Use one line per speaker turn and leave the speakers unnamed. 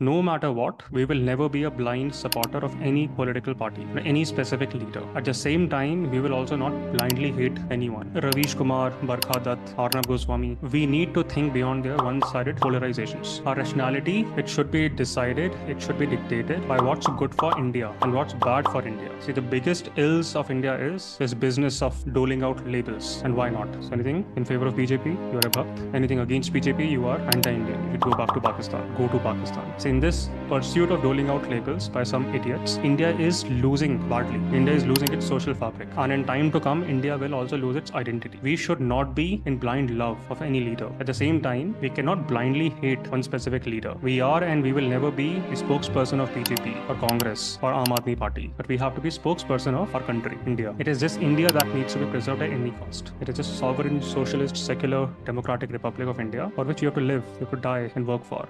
No matter what, we will never be a blind supporter of any political party, any specific leader. At the same time, we will also not blindly hate anyone. Ravish Kumar, Barkha Dutt, Arnab Goswami, we need to think beyond their one-sided polarizations. Our rationality, it should be decided, it should be dictated by what's good for India and what's bad for India. See, the biggest ills of India is this business of doling out labels. And why not? So anything in favor of BJP, you are a Bhakt. Anything against BJP, you are anti-Indian. If you go back to Pakistan. Go to Pakistan. So in this pursuit of doling out labels by some idiots, India is losing badly. India is losing its social fabric. And in time to come, India will also lose its identity. We should not be in blind love of any leader. At the same time, we cannot blindly hate one specific leader. We are and we will never be the spokesperson of BJP or Congress or Aam Aadmi Party. But we have to be spokesperson of our country, India. It is just India that needs to be preserved at any cost. It is a sovereign, socialist, secular, democratic republic of India for which you have to live, you have to die and work for.